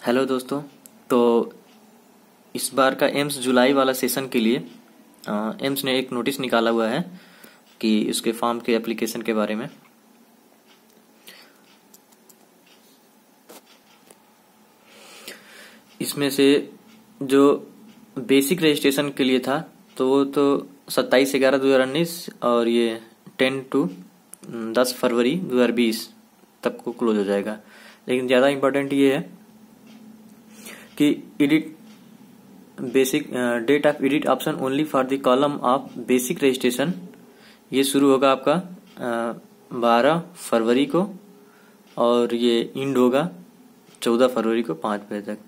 Hello दोस्तों तो इस बार का एम्स जुलाई वाला सेशन के लिए एम्स ने एक नोटिस निकाला हुआ है कि उसके फॉर्म के एप्लीकेशन के बारे में। इसमें से जो बेसिक रजिस्ट्रेशन के लिए था तो वो तो सत्ताईस ग्यारह दो हज़ार उन्नीस और ये टेन टू, दस फरवरी दो हज़ार बीस तक को क्लोज हो जाएगा। लेकिन ज़्यादा इम्पोर्टेंट ये है कि edit basic date of edit option only for the column of basic registration ये शुरू होगा आपका बारह फरवरी को और ये इंड होगा चौदह फरवरी को पाँच बजे तक।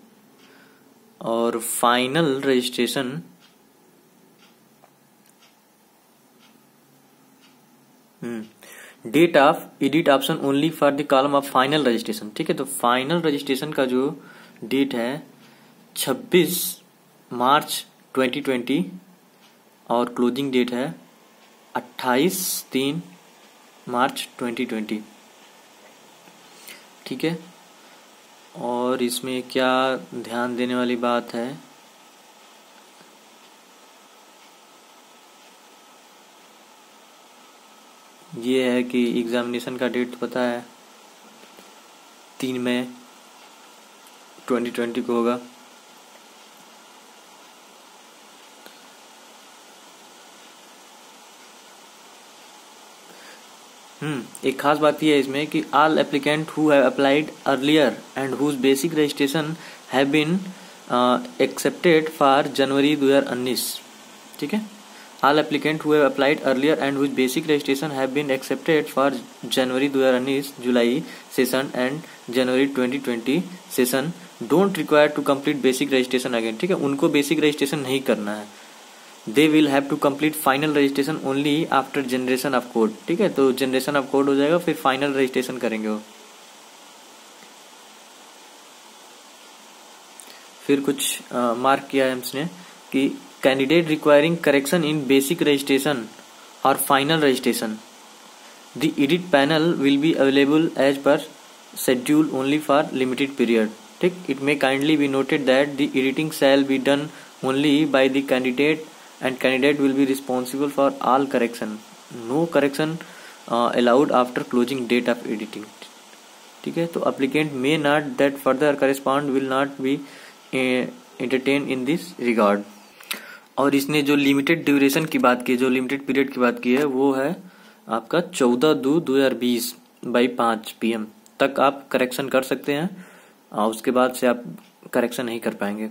और final registration date of edit option only for the column of final registration ठीक है तो फाइनल रजिस्ट्रेशन का जो डेट है 26 मार्च 2020 और क्लोजिंग डेट है 28 तीन मार्च 2020 ठीक है? और इसमें क्या ध्यान देने वाली बात है? ये है कि एग्जामिनेशन का डेट पता है, तीन मई 2020 को होगा। एक खास बात यह है इसमें कि all applicant who have applied earlier and whose basic registration have been accepted for January 2019 ठीक है? All applicant who have applied earlier and whose basic registration have been accepted for January 2019 July session and January 2020 session don't require to complete basic registration again ठीक है? उनको basic registration नहीं करना है। They will have to complete final registration only after generation of code ठीक है? तो generation of code हो जाएगा, फिर फाइनल रजिस्ट्रेशन करेंगे वो। फिर कुछ मार्क किया है हमने कि candidate requiring correction in basic registration और final registration the edit panel will be available as per schedule only for limited period ठीक? It may kindly be noted that the editing shall be done only by the candidate and candidate will be responsible for all correction. No correction uh, allowed after closing date of editing. ठीक है? तो applicant may not that further correspond will not be entertain in this regard और इसने जो limited duration की बात की जो लिमिटेड पीरियड की बात की है वो है आपका चौदह दो दो हज़ार बीस बाई पाँच पी तक आप करेक्शन कर सकते हैं उसके बाद से आप करेक्शन नहीं कर पाएँगे।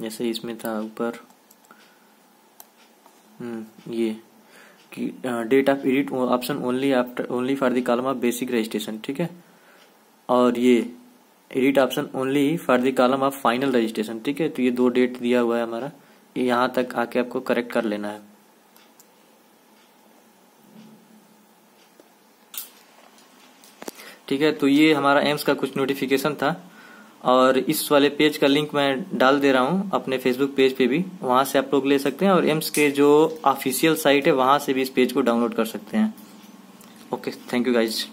जैसे इसमें था ऊपर हम्म, ये कि date of edit option only after only for the column of basic registration ठीक है? और ये edit option only for the column of final registration ठीक है? तो ये दो डेट दिया हुआ है हमारा। ये यहाँ तक आके आपको करेक्ट कर लेना है। ठीक है? तो ये हमारा एम्स का कुछ नोटिफिकेशन था। और इस वाले पेज का लिंक मैं डाल दे रहा हूँ, अपने फेसबुक पेज पे भी, वहाँ से आप लोग ले सकते हैं और एम्स के जो ऑफिशियल साइट है, वहाँ से भी इस पेज को डाउनलोड कर सकते हैं। Okay thank you guys